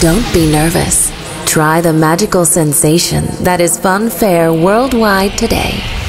Don't be nervous. Try the magical sensation that is Fun Fair worldwide today.